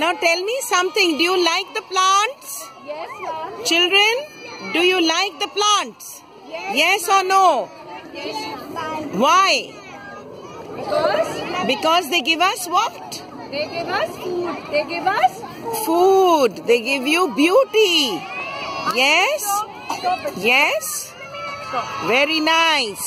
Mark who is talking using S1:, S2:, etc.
S1: Now tell me something. Do you like the plants?
S2: Yes, ma'am.
S1: Children, do you like the plants? Yes, yes or no? Yes, Why?
S2: Because,
S1: because they give us what?
S2: They give us food. They give us
S1: food. food. They give you beauty. Yes?
S2: Stop. Stop
S1: yes? Stop. Very nice.